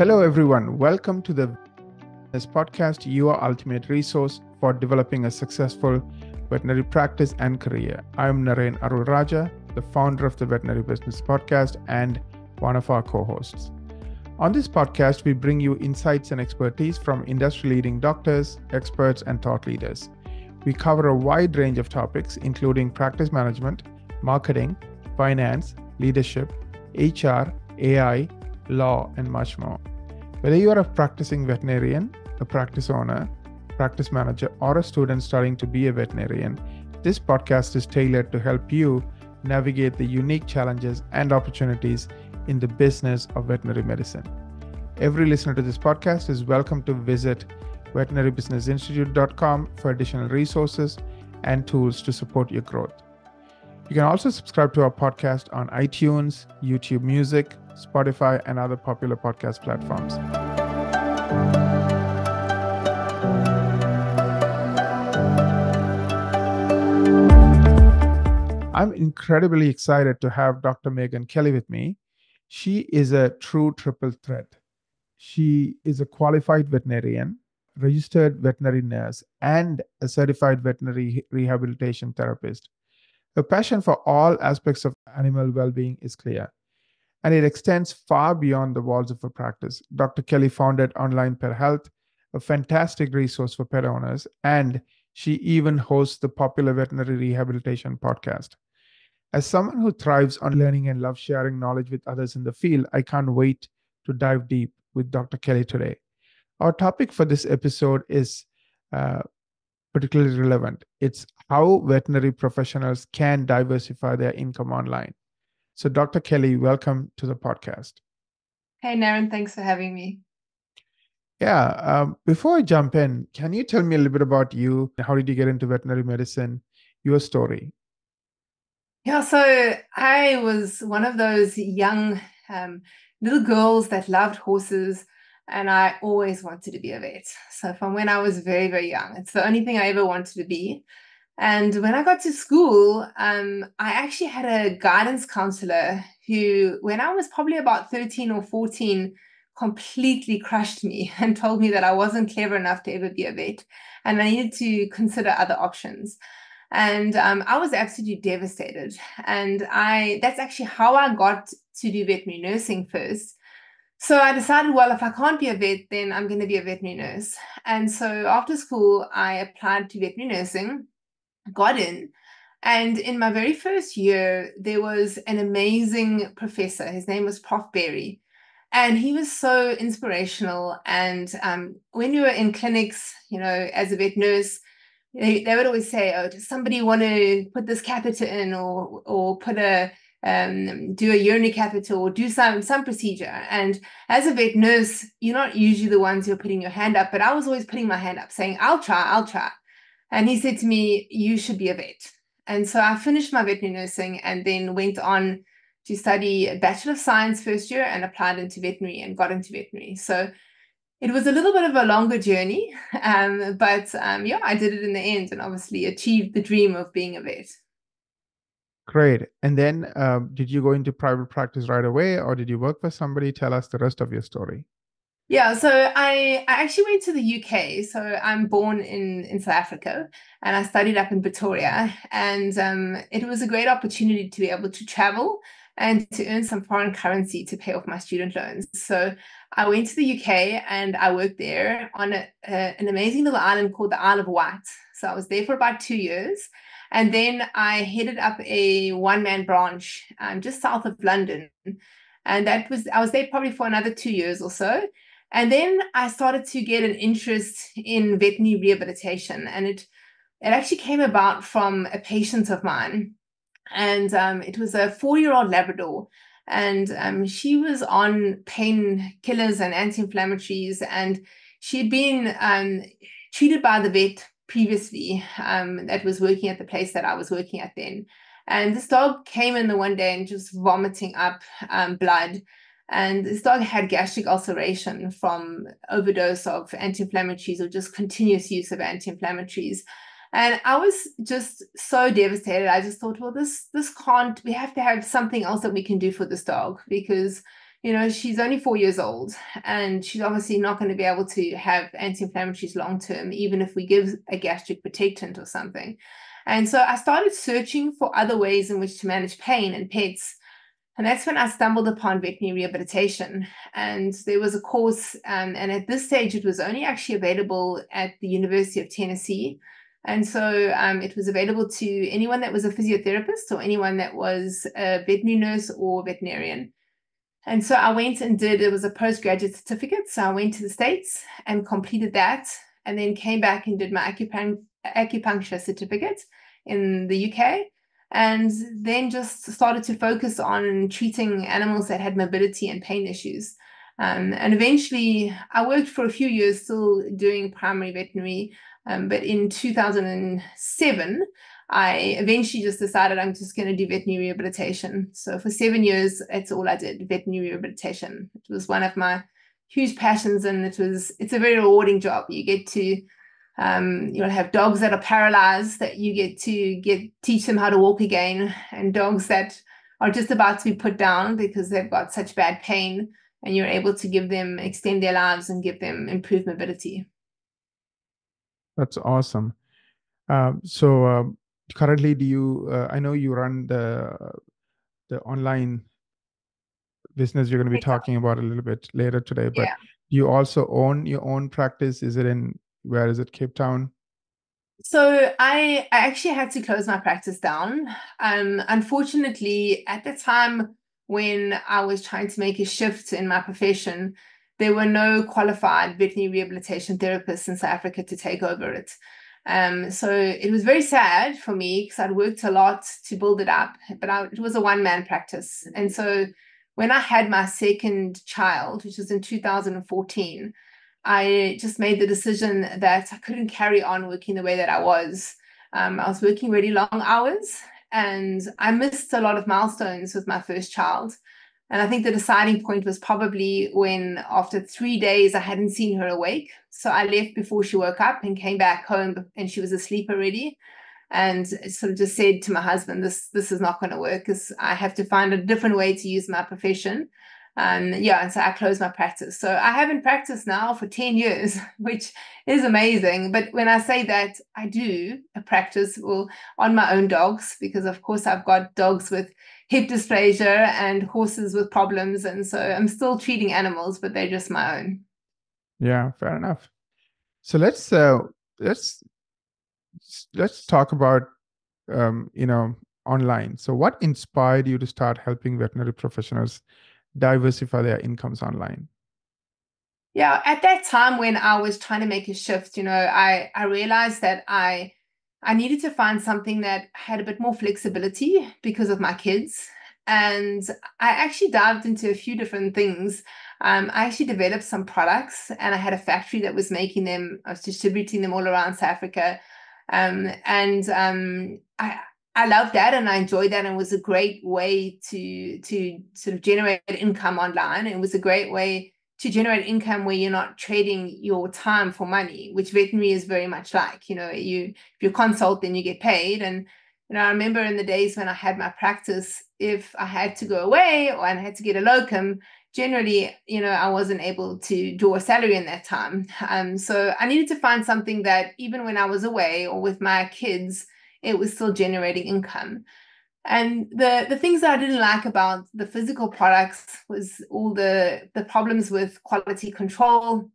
Hello, everyone. Welcome to the this podcast, your ultimate resource for developing a successful veterinary practice and career. I'm Naren Arulraja, the founder of the Veterinary Business Podcast and one of our co hosts. On this podcast, we bring you insights and expertise from industry leading doctors, experts, and thought leaders. We cover a wide range of topics, including practice management, marketing, finance, leadership, HR, AI, law, and much more. Whether you are a practicing veterinarian, a practice owner, practice manager, or a student starting to be a veterinarian, this podcast is tailored to help you navigate the unique challenges and opportunities in the business of veterinary medicine. Every listener to this podcast is welcome to visit veterinarybusinessinstitute.com for additional resources and tools to support your growth. You can also subscribe to our podcast on iTunes, YouTube Music, Spotify, and other popular podcast platforms. I'm incredibly excited to have Dr. Megan Kelly with me. She is a true triple threat. She is a qualified veterinarian, registered veterinary nurse, and a certified veterinary rehabilitation therapist. Her passion for all aspects of animal well being is clear, and it extends far beyond the walls of her practice. Dr. Kelly founded Online Pet Health, a fantastic resource for pet owners, and she even hosts the popular veterinary rehabilitation podcast. As someone who thrives on learning and loves sharing knowledge with others in the field, I can't wait to dive deep with Dr. Kelly today. Our topic for this episode is uh, particularly relevant. It's how veterinary professionals can diversify their income online. So, Dr. Kelly, welcome to the podcast. Hey, Naren, thanks for having me. Yeah. Um, before I jump in, can you tell me a little bit about you? How did you get into veterinary medicine? Your story. Yeah, so I was one of those young um, little girls that loved horses, and I always wanted to be a vet. So from when I was very, very young, it's the only thing I ever wanted to be. And when I got to school, um, I actually had a guidance counselor who, when I was probably about 13 or 14, completely crushed me and told me that I wasn't clever enough to ever be a vet and I needed to consider other options. And um, I was absolutely devastated. And I that's actually how I got to do veterinary nursing first. So I decided, well, if I can't be a vet, then I'm going to be a veterinary nurse. And so after school, I applied to veterinary nursing got in. And in my very first year, there was an amazing professor. His name was Prof. Berry. And he was so inspirational. And um, when you were in clinics, you know, as a vet nurse, they, they would always say, "Oh, does somebody want to put this catheter in, or or put a um, do a urinary catheter, or do some some procedure?" And as a vet nurse, you're not usually the ones who are putting your hand up, but I was always putting my hand up, saying, "I'll try, I'll try." And he said to me, You should be a vet. And so I finished my veterinary nursing and then went on to study a Bachelor of Science first year and applied into veterinary and got into veterinary. So it was a little bit of a longer journey, um, but um, yeah, I did it in the end and obviously achieved the dream of being a vet. Great. And then um, did you go into private practice right away or did you work for somebody? Tell us the rest of your story. Yeah, so I, I actually went to the UK. So I'm born in, in South Africa and I studied up in Pretoria. And um, it was a great opportunity to be able to travel and to earn some foreign currency to pay off my student loans. So I went to the UK and I worked there on a, a, an amazing little island called the Isle of Wight. So I was there for about two years. And then I headed up a one man branch um, just south of London. And that was, I was there probably for another two years or so. And then I started to get an interest in veterinary rehabilitation, and it it actually came about from a patient of mine, and um, it was a four year old Labrador, and um, she was on painkillers and anti inflammatories, and she had been um, treated by the vet previously um, that was working at the place that I was working at then. And this dog came in the one day and just vomiting up um, blood and this dog had gastric ulceration from overdose of anti-inflammatories or just continuous use of anti-inflammatories. And I was just so devastated. I just thought, well, this this can't. We have to have something else that we can do for this dog because you know, she's only four years old and she's obviously not going to be able to have anti inflammatories long term, even if we give a gastric protectant or something. And so I started searching for other ways in which to manage pain in pets. And that's when I stumbled upon veterinary rehabilitation. And there was a course, um, and at this stage, it was only actually available at the University of Tennessee. And so um, it was available to anyone that was a physiotherapist or anyone that was a veterinary nurse or veterinarian. And so I went and did, it was a postgraduate certificate. So I went to the States and completed that, and then came back and did my acupuncture certificate in the UK. And then just started to focus on treating animals that had mobility and pain issues. Um, and eventually, I worked for a few years still doing primary veterinary. Um, but in 2007, I eventually just decided I'm just going to do veterinary rehabilitation. So for seven years, that's all I did veterinary rehabilitation. It was one of my huge passions, and it was it's a very rewarding job. You get to um, you'll have dogs that are paralyzed that you get to get teach them how to walk again, and dogs that are just about to be put down because they've got such bad pain, and you're able to give them extend their lives and give them improved mobility. That's awesome. Um, so um, currently do you uh, i know you run the the online business you're going to be talking about a little bit later today but yeah. you also own your own practice is it in where is it? Cape town? So I, I actually had to close my practice down. Um unfortunately at the time when i was trying to make a shift in my profession there were no qualified veterinary rehabilitation therapists in south africa to take over it. Um, so it was very sad for me because I'd worked a lot to build it up, but I, it was a one man practice. And so when I had my second child, which was in 2014, I just made the decision that I couldn't carry on working the way that I was. Um, I was working really long hours and I missed a lot of milestones with my first child. And I think the deciding point was probably when, after three days, I hadn't seen her awake. So I left before she woke up and came back home, and she was asleep already. And sort of just said to my husband, "This this is not going to work because I have to find a different way to use my profession." Um, yeah, and so I closed my practice. So I haven't practiced now for 10 years, which is amazing. But when I say that, I do a practice well on my own dogs, because of course I've got dogs with hip dysplasia and horses with problems. And so I'm still treating animals, but they're just my own. Yeah, fair enough. So let's uh let's let's talk about um, you know, online. So what inspired you to start helping veterinary professionals diversify their incomes online? Yeah, at that time when I was trying to make a shift, you know, I I realized that I I needed to find something that had a bit more flexibility because of my kids. And I actually dived into a few different things. Um, I actually developed some products and I had a factory that was making them, I was distributing them all around South Africa. Um, and um, I, I loved that and I enjoyed that and it was a great way to to sort of generate income online. It was a great way to generate income where you're not trading your time for money, which veterinary is very much like. You know, you if you consult, then you get paid. And you know, I remember in the days when I had my practice, if I had to go away or I had to get a locum, generally, you know, I wasn't able to draw a salary in that time. Um, so I needed to find something that even when I was away or with my kids, it was still generating income. And the the things that I didn't like about the physical products was all the the problems with quality control,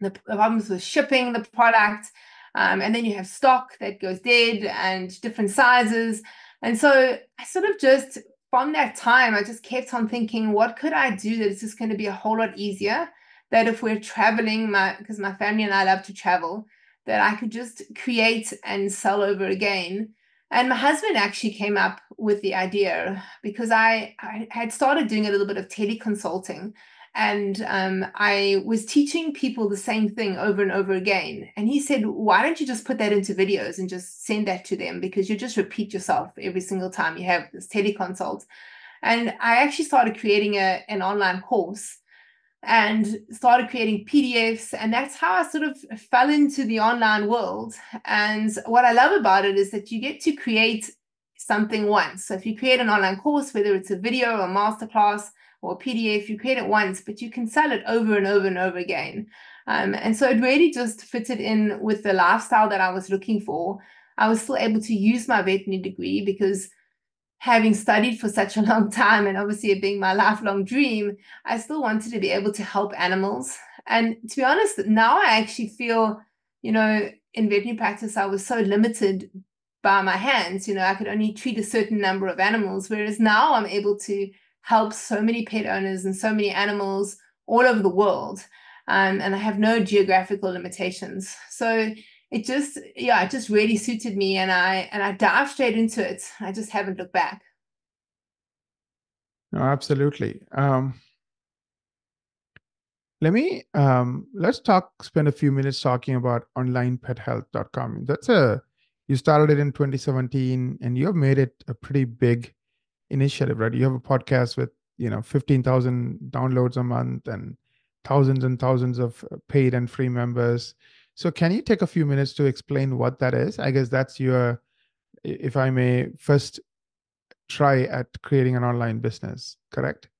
the problems with shipping the product, um, and then you have stock that goes dead and different sizes. And so I sort of just from that time, I just kept on thinking, what could I do that is just going to be a whole lot easier? That if we're traveling, my because my family and I love to travel, that I could just create and sell over again and my husband actually came up with the idea because I, I had started doing a little bit of teleconsulting and um, I was teaching people the same thing over and over again. And he said, Why don't you just put that into videos and just send that to them? Because you just repeat yourself every single time you have this teleconsult. And I actually started creating a, an online course and started creating PDFs. And that's how I sort of fell into the online world. And what I love about it is that you get to create something once. So if you create an online course, whether it's a video or a masterclass or a PDF, you create it once, but you can sell it over and over and over again. Um, and so it really just fitted in with the lifestyle that I was looking for. I was still able to use my veterinary degree because having studied for such a long time and obviously it being my lifelong dream, I still wanted to be able to help animals. And to be honest, now I actually feel, you know, in veterinary practice, I was so limited by my hands. You know, I could only treat a certain number of animals, whereas now I'm able to help so many pet owners and so many animals all over the world. Um, and I have no geographical limitations. So it just, yeah, it just really suited me, and I and I dived straight into it. I just haven't looked back. No, absolutely. Um, let me um, let's talk. Spend a few minutes talking about onlinepethealth.com. That's a you started it in 2017, and you have made it a pretty big initiative, right? You have a podcast with you know 15,000 downloads a month and thousands and thousands of uh, paid and free members. So, can you take a few minutes to explain what that is? I guess that's your, if I may, first try at creating an online business, correct?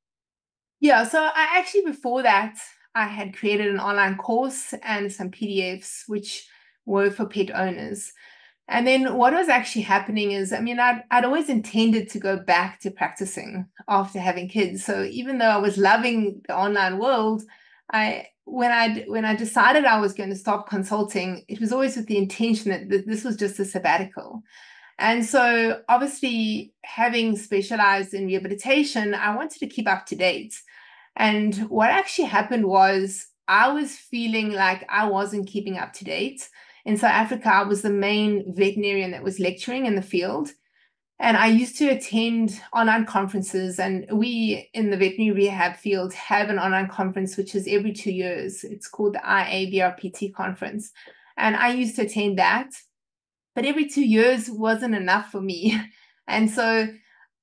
Yeah. So, I actually, before that, I had created an online course and some PDFs, which were for pet owners. And then what was actually happening is, I mean, I'd, I'd always intended to go back to practicing after having kids. So even though I was loving the online world, I when I when I decided I was going to stop consulting, it was always with the intention that this was just a sabbatical. And so, obviously, having specialized in rehabilitation, I wanted to keep up to date. And what actually happened was I was feeling like I wasn't keeping up to date. In South Africa, I was the main veterinarian that was lecturing in the field. And I used to attend online conferences, and we in the veterinary rehab field have an online conference which is every two years. It's called the IAVRPT conference. And I used to attend that, but every two years wasn't enough for me. And so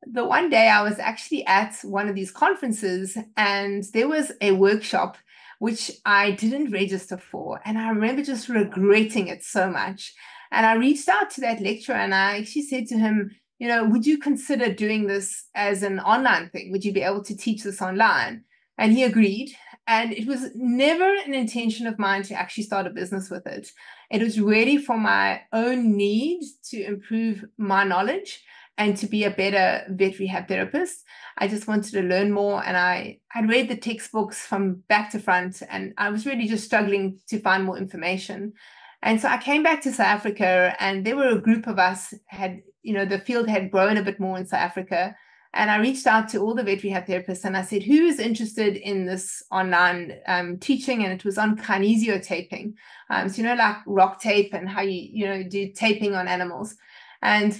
the one day I was actually at one of these conferences, and there was a workshop which I didn't register for. And I remember just regretting it so much. And I reached out to that lecturer and I actually said to him, you know, would you consider doing this as an online thing? Would you be able to teach this online? And he agreed. And it was never an intention of mine to actually start a business with it. It was really for my own need to improve my knowledge and to be a better vet rehab therapist. I just wanted to learn more. And I had read the textbooks from back to front, and I was really just struggling to find more information. And so I came back to South Africa, and there were a group of us had you know, the field had grown a bit more in South Africa. And I reached out to all the veterinary therapists and I said, who is interested in this online um, teaching? And it was on kinesio taping. Um, so, you know, like rock tape and how you, you know, do taping on animals. And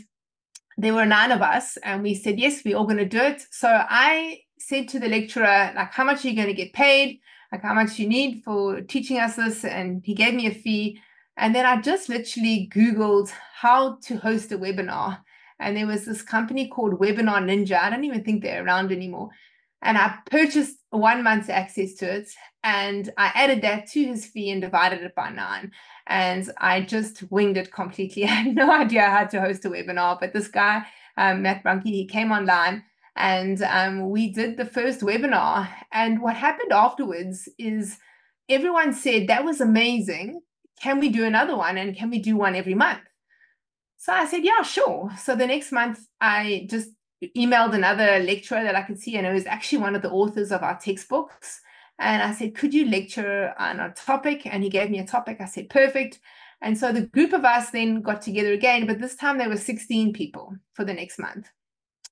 there were nine of us and we said, yes, we're all going to do it. So I said to the lecturer, like, how much are you going to get paid? Like, how much you need for teaching us this? And he gave me a fee. And then I just literally Googled how to host a webinar. And there was this company called Webinar Ninja. I don't even think they're around anymore. And I purchased one month's access to it and I added that to his fee and divided it by nine. And I just winged it completely. I had no idea how to host a webinar, but this guy, um, Matt Brunke, he came online and um, we did the first webinar. And what happened afterwards is everyone said that was amazing can we do another one and can we do one every month? So I said, yeah, sure. So the next month, I just emailed another lecturer that I could see, and it was actually one of the authors of our textbooks. And I said, could you lecture on a topic? And he gave me a topic. I said, perfect. And so the group of us then got together again, but this time there were 16 people for the next month.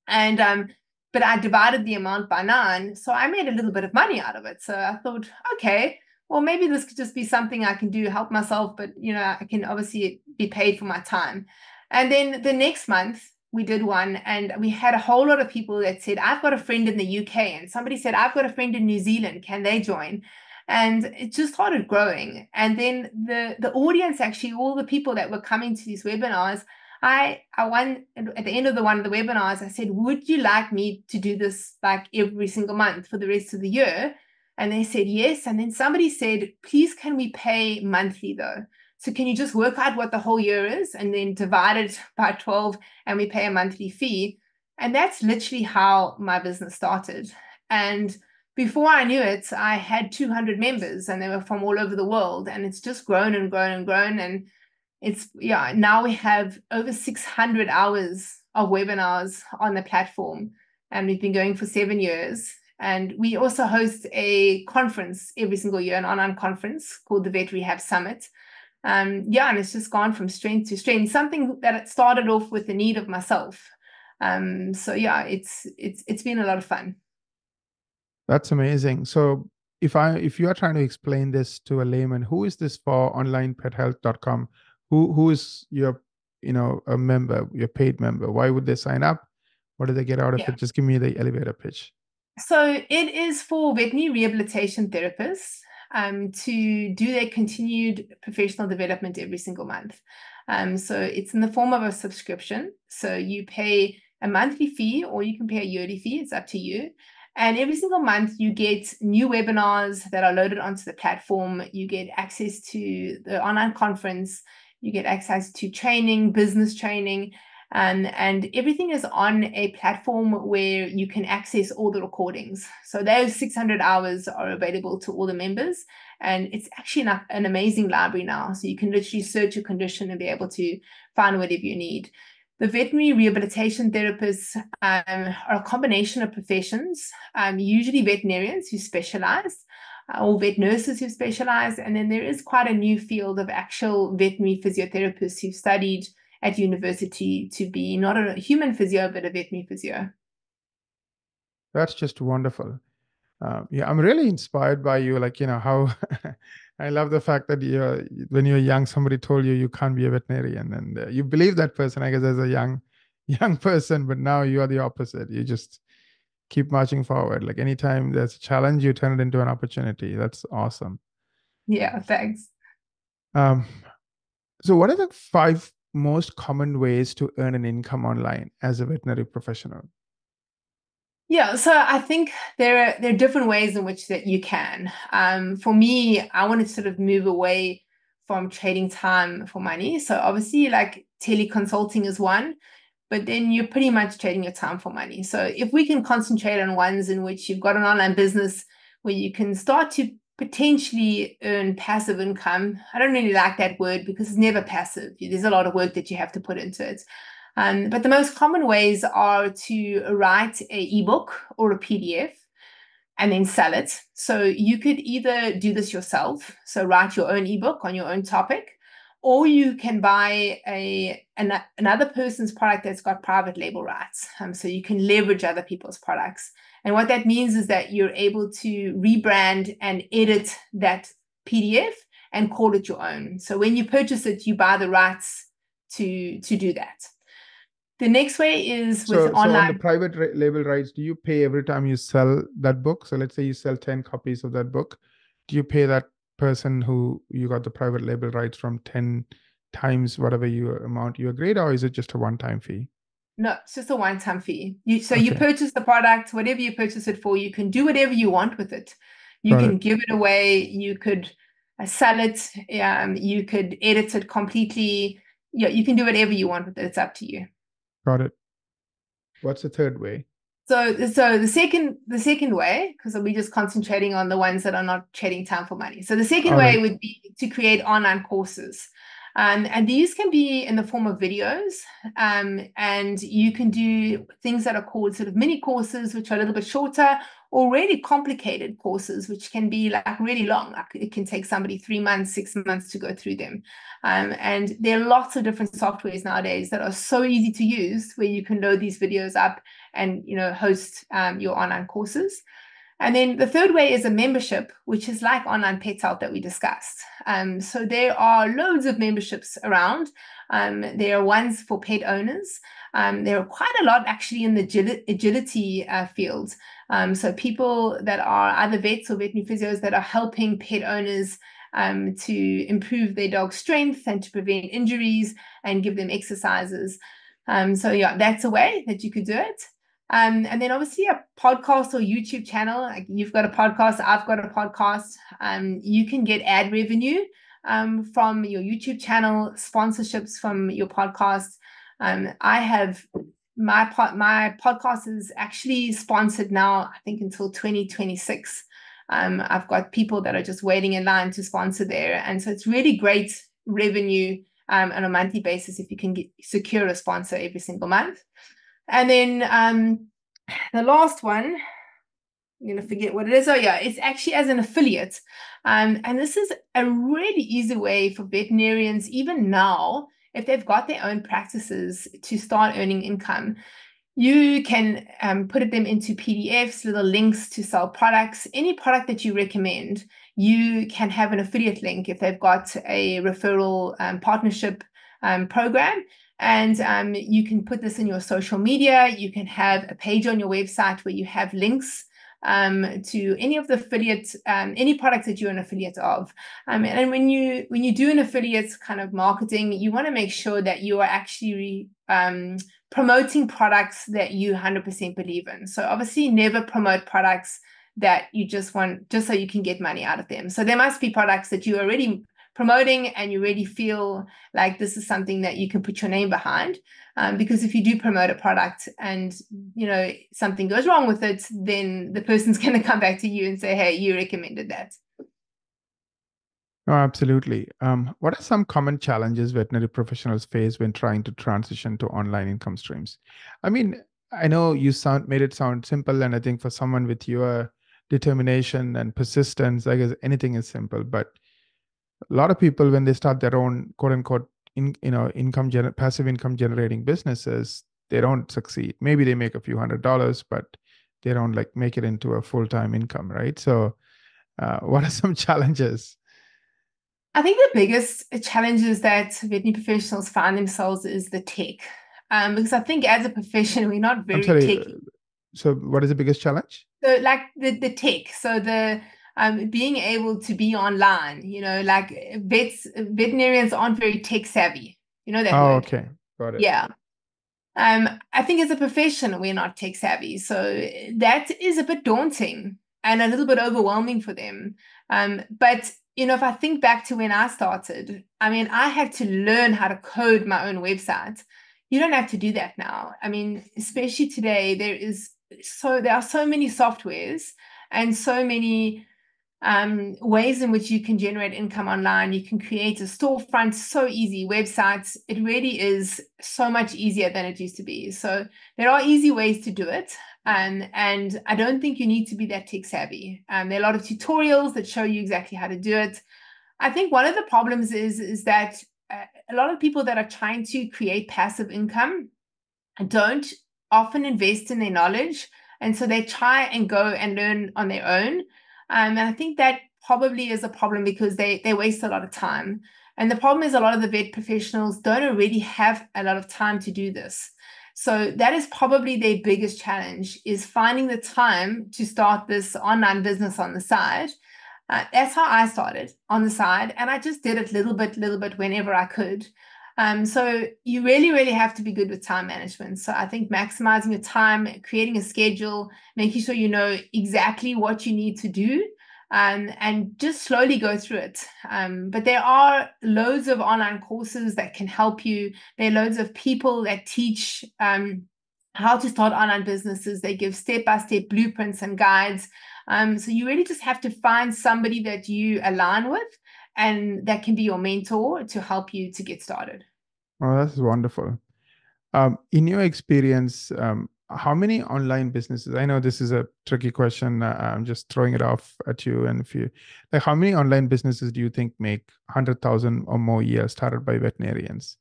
And um, but I divided the amount by nine. So I made a little bit of money out of it. So I thought, okay, well, maybe this could just be something I can do, help myself, but you know, I can obviously be paid for my time. And then the next month, we did one and we had a whole lot of people that said, I've got a friend in the UK. And somebody said, I've got a friend in New Zealand. Can they join? And it just started growing. And then the the audience, actually, all the people that were coming to these webinars, I I won at the end of the one of the webinars, I said, Would you like me to do this like every single month for the rest of the year? And they said yes. And then somebody said, please, can we pay monthly though? So can you just work out what the whole year is and then divide it by 12 and we pay a monthly fee? And that's literally how my business started. And before I knew it, I had 200 members and they were from all over the world. And it's just grown and grown and grown. And it's, yeah, now we have over 600 hours of webinars on the platform. And we've been going for seven years. And we also host a conference every single year, an online conference called the Vet Rehab Summit. Um, yeah, and it's just gone from strength to strength. Something that it started off with the need of myself. Um, so yeah, it's it's it's been a lot of fun. That's amazing. So if I if you are trying to explain this to a layman, who is this for onlinepethealth.com? Who who is your you know a member, your paid member? Why would they sign up? What do they get out of yeah. it? Just give me the elevator pitch. So it is for veterinary rehabilitation therapists um, to do their continued professional development every single month. Um, so it's in the form of a subscription. So you pay a monthly fee or you can pay a yearly fee. It's up to you. And every single month, you get new webinars that are loaded onto the platform. You get access to the online conference. You get access to training, business training, um, and everything is on a platform where you can access all the recordings. So those 600 hours are available to all the members. And it's actually an, an amazing library now. So you can literally search a condition and be able to find whatever you need. The veterinary rehabilitation therapists um, are a combination of professions, um, usually veterinarians who specialize, uh, or vet nurses who specialize. And then there is quite a new field of actual veterinary physiotherapists who've studied at university to be not a human physio, but a veterinary physio. That's just wonderful. Uh, yeah, I'm really inspired by you. Like, you know, how I love the fact that you're when you're young, somebody told you you can't be a veterinarian, and uh, you believe that person. I guess as a young young person, but now you are the opposite. You just keep marching forward. Like anytime there's a challenge, you turn it into an opportunity. That's awesome. Yeah, thanks. Um, so what are the five most common ways to earn an income online as a veterinary professional? Yeah, so I think there are there are different ways in which that you can. Um, for me, I want to sort of move away from trading time for money. So obviously, like teleconsulting is one, but then you're pretty much trading your time for money. So if we can concentrate on ones in which you've got an online business where you can start to potentially earn passive income. I don't really like that word because it's never passive. There's a lot of work that you have to put into it. Um, but the most common ways are to write a ebook or a PDF and then sell it. So you could either do this yourself, so write your own ebook on your own topic, or you can buy a an, another person's product that's got private label rights. Um, so you can leverage other people's products. And what that means is that you're able to rebrand and edit that PDF and call it your own. So when you purchase it, you buy the rights to to do that. The next way is with so, online. So on the private label rights, do you pay every time you sell that book? So let's say you sell 10 copies of that book. Do you pay that person who you got the private label rights from 10 times whatever you amount you agreed, or is it just a one-time fee? No, it's just a one-time fee. You so okay. you purchase the product, whatever you purchase it for, you can do whatever you want with it. You Got can it. give it away. You could uh, sell it. Um, you could edit it completely. Yeah, you can do whatever you want with it. It's up to you. Got it. What's the third way? So, so the second, the second way, because we're just concentrating on the ones that are not trading time for money. So the second All way right. would be to create online courses. Um, and these can be in the form of videos. Um, and you can do things that are called sort of mini courses, which are a little bit shorter, or really complicated courses, which can be like really long. Like it can take somebody three months, six months to go through them. Um, and there are lots of different softwares nowadays that are so easy to use where you can load these videos up and you know host um, your online courses. And then the third way is a membership, which is like online pet health that we discussed. Um, so there are loads of memberships around. Um, there are ones for pet owners. Um, there are quite a lot actually in the agility uh, field. Um, so people that are either vets or veterinary physios that are helping pet owners um, to improve their dog's strength and to prevent injuries and give them exercises. Um, so yeah, that's a way that you could do it. Um, and then obviously a podcast or YouTube channel. Like you've got a podcast, I've got a podcast. Um, you can get ad revenue um, from your YouTube channel, sponsorships from your podcast. Um, I have my pod, my podcast is actually sponsored now. I think until 2026. Um, I've got people that are just waiting in line to sponsor there, and so it's really great revenue um, on a monthly basis if you can get, secure a sponsor every single month. And then um, the last one, I'm going to forget what it is. Oh, yeah, it's actually as an affiliate. Um, and this is a really easy way for veterinarians, even now, if they've got their own practices, to start earning income. You can um, put them into PDFs, little links to sell products. Any product that you recommend, you can have an affiliate link if they've got a referral um, partnership um, program. And um, you can put this in your social media. You can have a page on your website where you have links um, to any of the affiliate, um, any products that you're an affiliate of. Um, and when you when you do an affiliate kind of marketing, you want to make sure that you are actually um, promoting products that you 100% believe in. So obviously, never promote products that you just want just so you can get money out of them. So there must be products that you already promoting and you really feel like this is something that you can put your name behind um, because if you do promote a product and you know something goes wrong with it then the person's going to come back to you and say hey you recommended that Oh, absolutely. Um, what are some common challenges veterinary professionals face when trying to transition to online income streams? I mean, I know you sound made it sound simple, and I think for someone with your determination and persistence, I guess anything is simple. But a lot of people when they start their own quote unquote in, you know income gener- passive income generating businesses they don't succeed. Maybe they make a few hundred dollars but they don't like make it into a full-time income right? So uh, what are some challenges? I think the biggest challenges that veterinary professionals find themselves is the tech. Um, because i think as a profession we're not very techy. so what is the biggest challenge? So like the, the tech. So the um, being able to be online. You know, like vets, veterinarians aren't very tech savvy. You know that. Oh, word? okay, got it. Yeah. Um, I think as a profession, we're not tech savvy, so that is a bit daunting and a little bit overwhelming for them. Um, but you know, if I think back to when I started, I mean, I had to learn how to code my own website. You don't have to do that now. I mean, especially today, there is so there are so many softwares and so many um, ways in which you can generate income online. You can create a storefront so easy, websites. It really is so much easier than it used to be. So there are easy ways to do it. Um, and I don't think you need to be that tech savvy. Um, there are a lot of tutorials that show you exactly how to do it. I think one of the problems is, is that uh, a lot of people that are trying to create passive income don't often invest in their knowledge. And so they try and go and learn on their own um, and I think that probably is a problem because they they waste a lot of time. And the problem is a lot of the vet professionals don't already have a lot of time to do this. So that is probably their biggest challenge is finding the time to start this online business on the side. Uh, that's how I started on the side, and I just did it little bit, little bit whenever I could. Um, so you really, really have to be good with time management. So I think maximizing your time, creating a schedule, making sure you know exactly what you need to do, um, and just slowly go through it. Um, but there are loads of online courses that can help you. There are loads of people that teach um, how to start online businesses. They give step-by-step blueprints and guides. Um, so you really just have to find somebody that you align with and that can be your mentor to help you to get started. Oh, that's wonderful. Um, in your experience, um, how many online businesses? I know this is a tricky question. Uh, I'm just throwing it off at you. And if you like, how many online businesses do you think make hundred thousand or more a year started by veterinarians?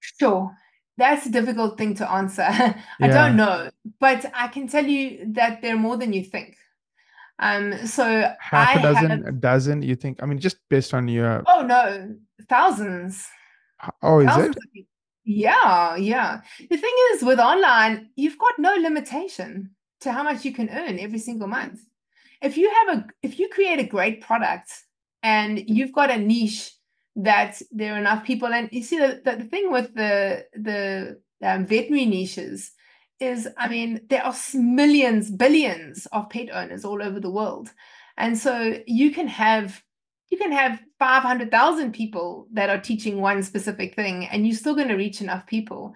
Sure, that's a difficult thing to answer. I yeah. don't know, but I can tell you that they're more than you think. Um, so half I a dozen, have, a dozen. You think? I mean, just based on your. Oh no, thousands. Oh, is thousands it? Yeah, yeah. The thing is, with online, you've got no limitation to how much you can earn every single month. If you have a, if you create a great product and you've got a niche that there are enough people, and you see the, the, the thing with the the um, veterinary niches is, I mean, there are millions, billions of pet owners all over the world. And so you can have you can have 500,000 people that are teaching one specific thing and you're still going to reach enough people.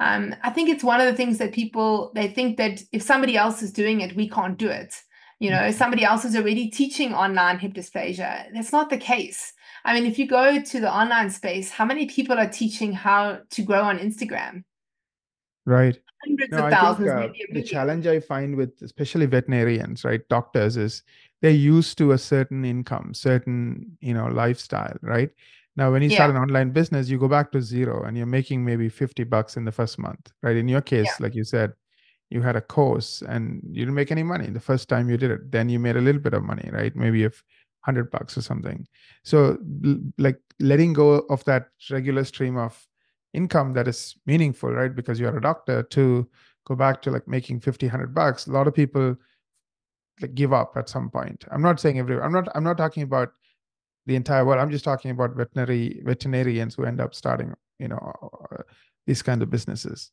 um, I think it's one of the things that people they think that if somebody else is doing it, we can't do it. You know, mm-hmm. somebody else is already teaching online hip dysplasia. That's not the case. I mean, if you go to the online space, how many people are teaching how to grow on Instagram? Right. Hundreds no, of thousands. Think, uh, the challenge I find with especially veterinarians, right, doctors, is they're used to a certain income, certain you know lifestyle, right? Now, when you yeah. start an online business, you go back to zero and you're making maybe 50 bucks in the first month, right? In your case, yeah. like you said, you had a course and you didn't make any money the first time you did it. Then you made a little bit of money, right? Maybe if 100 bucks or something. So, like letting go of that regular stream of income that is meaningful, right? Because you're a doctor to go back to like making 50, 100 bucks. A lot of people like give up at some point. I'm not saying every, I'm not, I'm not talking about the entire world. I'm just talking about veterinary veterinarians who end up starting, you know, these kind of businesses.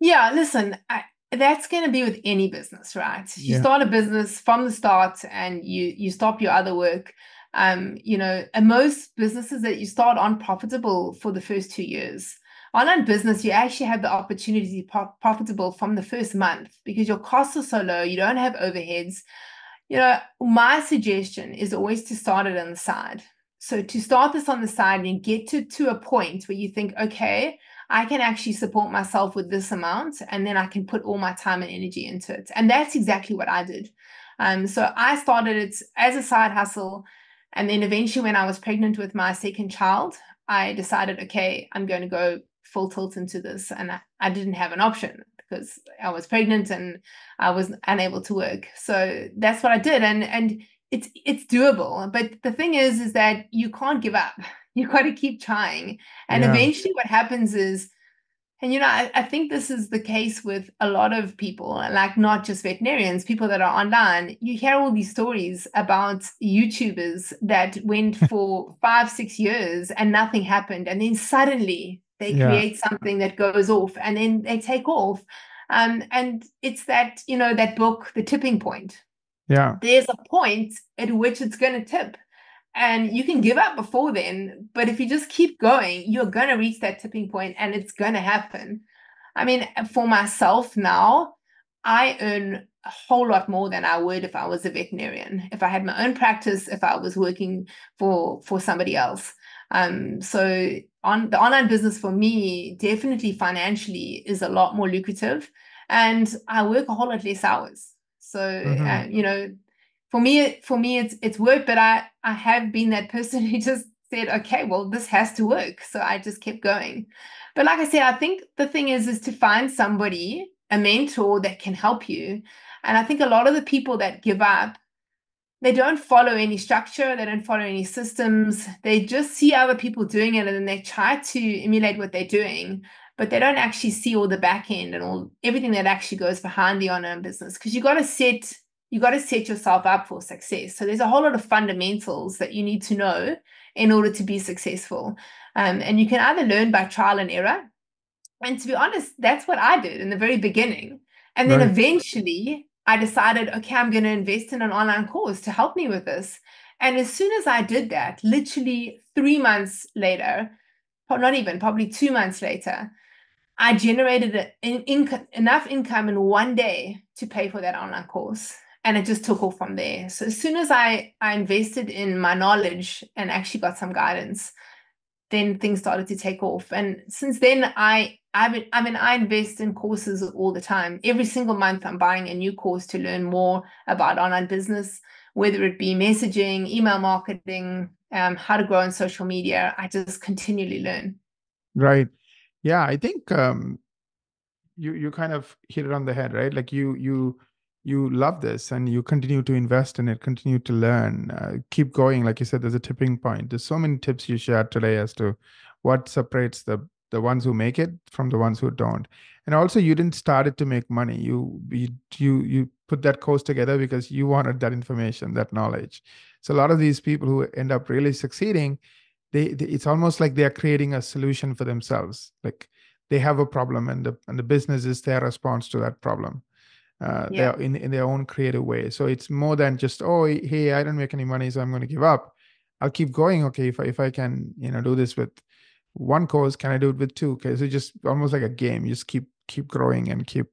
Yeah, listen, I, that's going to be with any business, right? You yeah. start a business from the start and you you stop your other work. Um, you know, and most businesses that you start aren't profitable for the first two years. Online business, you actually have the opportunity to be profitable from the first month because your costs are so low, you don't have overheads you know, my suggestion is always to start it on the side. So to start this on the side and get to, to a point where you think, okay, I can actually support myself with this amount, and then I can put all my time and energy into it. And that's exactly what I did. Um, so I started it as a side hustle. And then eventually, when I was pregnant with my second child, I decided, okay, I'm going to go full tilt into this. And I, I didn't have an option because I was pregnant and I was unable to work. So that's what I did. And and it's it's doable. But the thing is, is that you can't give up. You got to keep trying. And yeah. eventually what happens is, and you know, I, I think this is the case with a lot of people, like not just veterinarians, people that are online. You hear all these stories about YouTubers that went for five, six years and nothing happened. And then suddenly they yeah. create something that goes off and then they take off um, and it's that you know that book the tipping point yeah there's a point at which it's going to tip and you can give up before then but if you just keep going you're going to reach that tipping point and it's going to happen i mean for myself now i earn a whole lot more than i would if i was a veterinarian if i had my own practice if i was working for for somebody else um, so on the online business for me, definitely financially is a lot more lucrative, and I work a whole lot less hours. So mm-hmm. uh, you know, for me, for me, it's it's work, but I I have been that person who just said, okay, well, this has to work. So I just kept going. But like I said, I think the thing is is to find somebody, a mentor that can help you. And I think a lot of the people that give up they don't follow any structure, they don't follow any systems. They just see other people doing it and then they try to emulate what they're doing, but they don't actually see all the back end and all everything that actually goes behind the online business. Because you got to set you got to set yourself up for success. So there's a whole lot of fundamentals that you need to know in order to be successful. Um, and you can either learn by trial and error. And to be honest, that's what I did in the very beginning. And then right. eventually I decided, okay, I'm going to invest in an online course to help me with this. And as soon as I did that, literally three months later, not even, probably two months later, I generated an enough income in one day to pay for that online course. And it just took off from there. So as soon as I, I invested in my knowledge and actually got some guidance, then things started to take off. And since then, I I mean, I mean, I invest in courses all the time. Every single month, I'm buying a new course to learn more about online business, whether it be messaging, email marketing, um, how to grow on social media. I just continually learn. Right. Yeah, I think um, you you kind of hit it on the head, right? Like you you you love this and you continue to invest in it, continue to learn, uh, keep going. Like you said, there's a tipping point. There's so many tips you shared today as to what separates the the ones who make it from the ones who don't. And also you didn't start it to make money. You you you, you put that course together because you wanted that information that knowledge. So a lot of these people who end up really succeeding they, they it's almost like they're creating a solution for themselves. Like they have a problem and the and the business is their response to that problem uh, yeah. they're in, in their own creative way. So it's more than just oh hey i don't make any money so i'm going to give up. I'll keep going okay if I, if I can you know do this with one course can i do it with two? Okay so it's just almost like a game. You just keep keep growing and keep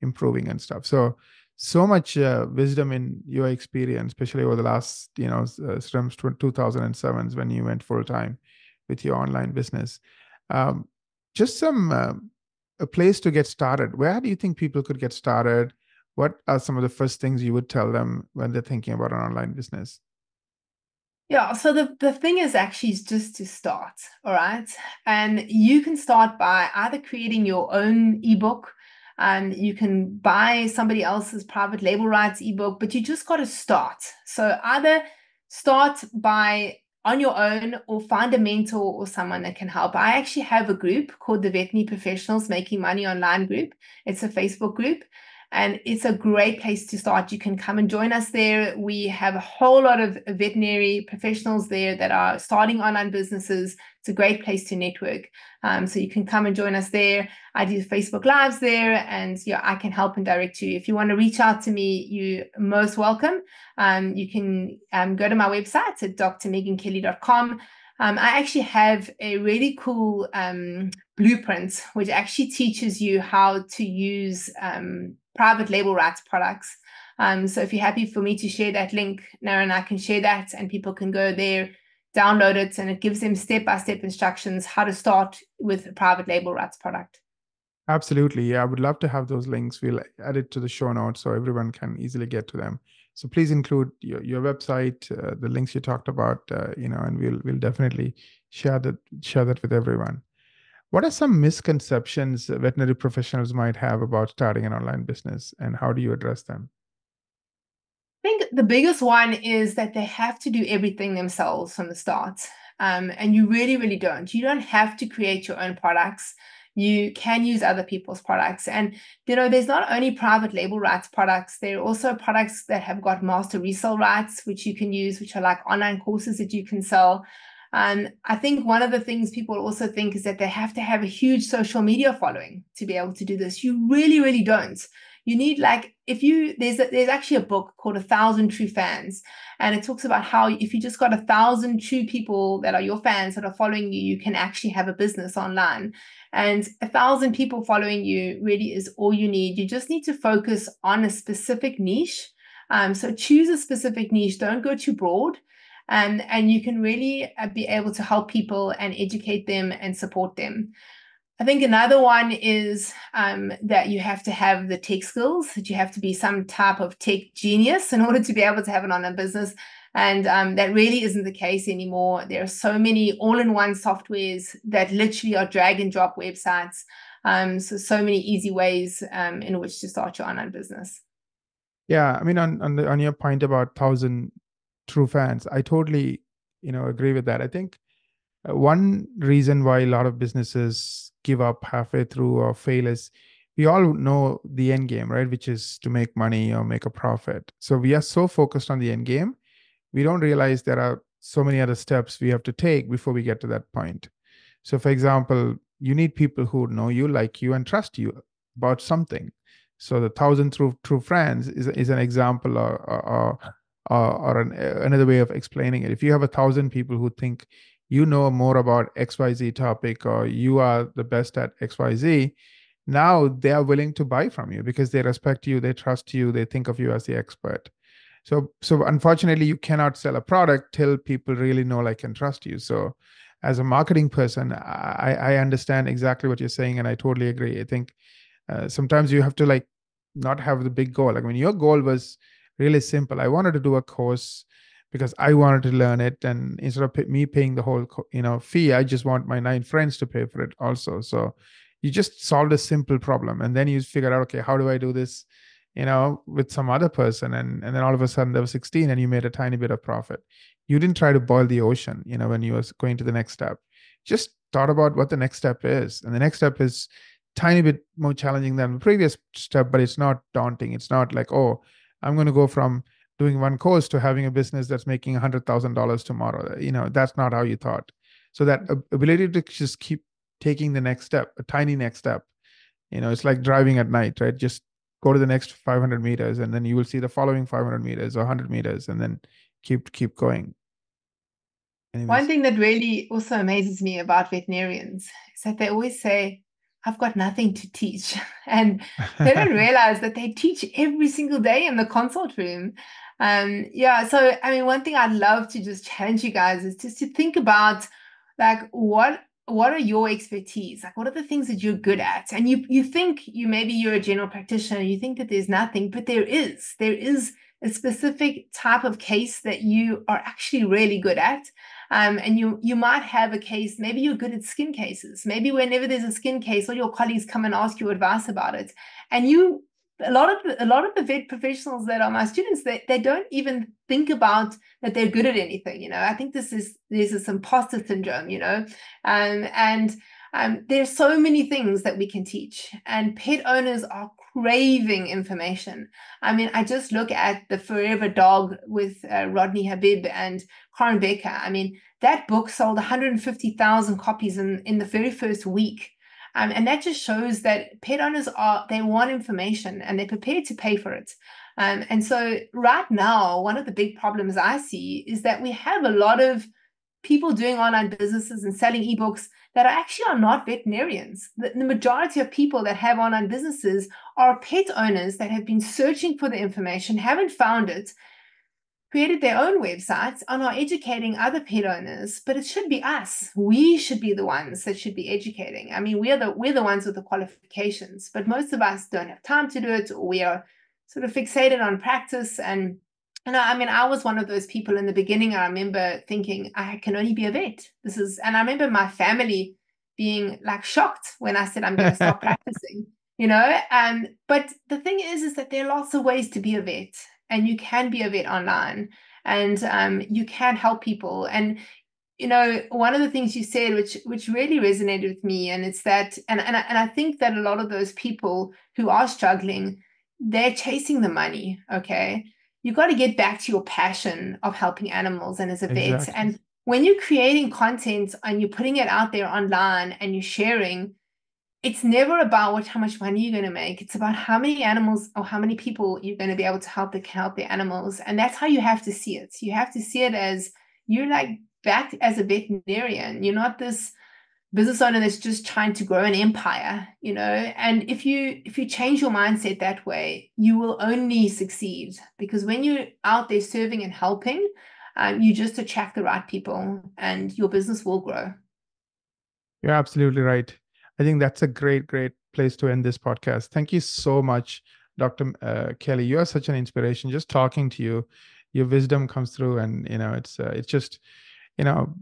improving and stuff. So so much uh, wisdom in your experience especially over the last you know uh, 2007 when you went full time with your online business. Um, just some uh, a place to get started. Where do you think people could get started what are some of the first things you would tell them when they're thinking about an online business yeah, so the, the thing is actually is just to start, all right? And you can start by either creating your own ebook, and you can buy somebody else's private label rights ebook, but you just got to start. So either start by on your own or find a mentor or someone that can help. I actually have a group called the Veterinary Professionals Making Money Online group. It's a Facebook group and it's a great place to start. You can come and join us there. We have a whole lot of veterinary professionals there that are starting online businesses. It's a great place to network. Um, so you can come and join us there. I do Facebook Lives there, and yeah, I can help and direct you. If you want to reach out to me, you're most welcome. Um, you can um, go to my website at drmegankelly.com. Um, I actually have a really cool um, blueprint which actually teaches you how to use um, private label rights products. Um, so if you're happy for me to share that link, Naren, I can share that and people can go there, download it, and it gives them step-by-step instructions how to start with a private label rights product. Absolutely. Yeah, I would love to have those links. We'll add it to the show notes so everyone can easily get to them. So please include your, your website, uh, the links you talked about, uh, you know, and we'll we'll definitely share that share that with everyone. What are some misconceptions veterinary professionals might have about starting an online business, and how do you address them? I think the biggest one is that they have to do everything themselves from the start. Um, and you really, really don't. You don't have to create your own products. You can use other people's products. And, you know, there's not only private label rights products, there are also products that have got master resale rights, which you can use, which are like online courses that you can sell. And I think one of the things people also think is that they have to have a huge social media following to be able to do this. You really, really don't. You need like if you there's a, there's actually a book called A Thousand True Fans, and it talks about how if you just got a thousand true people that are your fans that are following you, you can actually have a business online. And a thousand people following you really is all you need. You just need to focus on a specific niche. Um, so choose a specific niche. Don't go too broad um, and you can really uh, be able to help people and educate them and support them. I think another one is um, that you have to have the tech skills, that you have to be some type of tech genius in order to be able to have an online business. And um, that really isn't the case anymore. There are so many all in one softwares that literally are drag and drop websites. Um, so, so many easy ways um, in which to start your online business. Yeah, I mean, on on, the, on your point about thousand true fans. I totally, you know, agree with that. I think uh, one reason why a lot of businesses give up halfway through or fail is we all know the end game, right? Which is to make money or make a profit. So we are so focused on the end game, we don't realize there are so many other steps we have to take before we get to that point. So, for example, you need people who know you, like you, and trust you about something. So the thousand true true friends is is an example or, or, or uh, or an, another way of explaining it. If you have a thousand people who think you know more about xyz topic or you are the best at xyz now they are willing to buy from you because they respect you they trust you they think of you as the expert. So so unfortunately you cannot sell a product till people really know like and trust you. So as a marketing person i i understand exactly what you're saying and i totally agree. I think uh, sometimes you have to like not have the big goal. Like mean, your goal was really simple. I wanted to do a course because I wanted to learn it, and instead of me paying the whole you know fee, I just want my nine friends to pay for it also. So you just solved a simple problem, and then you figure out, okay, how do I do this? You know, with some other person, and and then all of a sudden there was 16, and you made a tiny bit of profit. You didn't try to boil the ocean, you know, when you was going to the next step. Just thought about what the next step is, and the next step is tiny bit more challenging than the previous step, but it's not daunting. It's not like, oh, I'm going to go from doing one course to having a business that's making a hundred thousand dollars tomorrow. You know, that's not how you thought. So that ability to just keep taking the next step, a tiny next step. You know, it's like driving at night, right? Just go to the next 500 meters, and then you will see the following 500 meters or 100 meters, and then keep keep going. Anyways. One thing that really also amazes me about veterinarians is that they always say, I've got nothing to teach. And they don't realize that they teach every single day in the consult room. Um, yeah, so I mean, one thing I'd love to just challenge you guys is just to think about like what what are your expertise like what are the things that you're good at and you you think you maybe you're a general practitioner you think that there's nothing but there is there is a specific type of case that you are actually really good at um, and you you might have a case maybe you're good at skin cases. Maybe whenever there's a skin case all your colleagues come and ask you advice about it. And you a lot of the, a lot of the vet professionals that are my students they, they don't even think about that they're good at anything you know? I think this is this is imposter syndrome you know? Um, and um, there's so many things that we can teach and pet owners are craving information i mean i just look at the forever dog with uh, rodney habib and Karen Becker. i mean that book sold 150000 copies in in the very first week um, and that just shows that pet owners are, they want information and they're prepared to pay for it. Um, and so, right now, one of the big problems I see is that we have a lot of people doing online businesses and selling ebooks that are actually are not veterinarians. The, the, majority of people that have online businesses are pet owners that have been searching for the information, haven't found it, created their own websites and are educating other pet owners. But it should be us. We should be the ones that should be educating. I mean we're the we're the ones with the qualifications but most of us don't have time to do it. Or we are sort of fixated on practice and you know, I mean, I was one of those people in the beginning. I remember thinking I can only be a vet. This is, and I remember my family being like shocked when I said I'm going to stop practicing. You know, and but the thing is, is that there are lots of ways to be a vet, and you can be a vet online and um, you can help people and you know one of the things you said which which really resonated with me and it's that and and I, and I think that a lot of those people who are struggling they're chasing the money okay you got to get back to your passion of helping animals and as a vet exactly. and when you're creating content and you're putting it out there online and you're sharing it's never about what how much money you're going to make. It's about how many animals or how many people you're going to be able to help that can help the animals. And that's how you have to see it. You have to see it as you're like back as a veterinarian. You're not this business owner that's just trying to grow an empire you know and if you if you change your mindset that way you will only succeed because when you're out there serving and helping um, you just attract the right people and your business will grow you're absolutely right I think that's a great, great place to end this podcast. Thank you so much, Dr. Uh, Kelly. You are such an inspiration. Just talking to you, your wisdom comes through, and you know, it's uh, it's just, you know,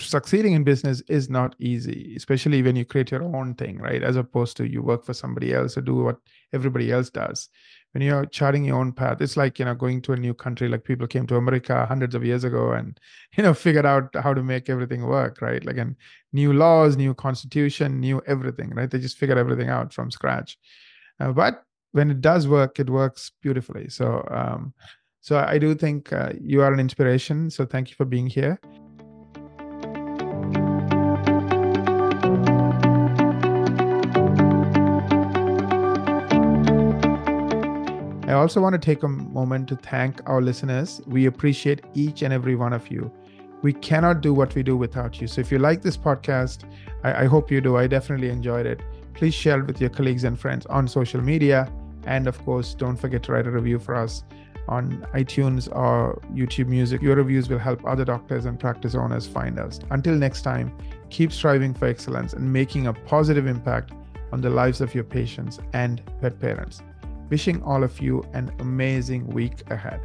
succeeding in business is not easy, especially when you create your own thing, right? As opposed to you work for somebody else or do what everybody else does. When you're charting your own path it's like you know going to a new country like people came to america hundreds of years ago and you know figured out how to make everything work right? Like and new laws new constitution new everything right? They just figured everything out from scratch. Uh, but when it does work it works beautifully. So um so i do think uh, you are an inspiration. So thank you for being here I also want to take a moment to thank our listeners. We appreciate each and every one of you. We cannot do what we do without you. So if you like this podcast, I, I hope you do. I definitely enjoyed it. Please share it with your colleagues and friends on social media. And of course, don't forget to write a review for us on iTunes or YouTube Music. Your reviews will help other doctors and practice owners find us. Until next time, keep striving for excellence and making a positive impact on the lives of your patients and pet parents. Wishing all of you an amazing week ahead.